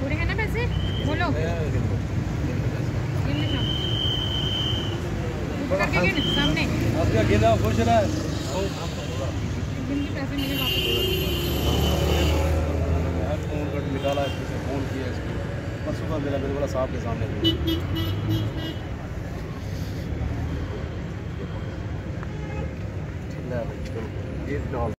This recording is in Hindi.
पूरे हैं ना पैसे? बोलो। करके सामने। आपका गेंदा खुश रहा। बिल के पैसे मिले वापस। मिला मेरे बोला साहब के सामने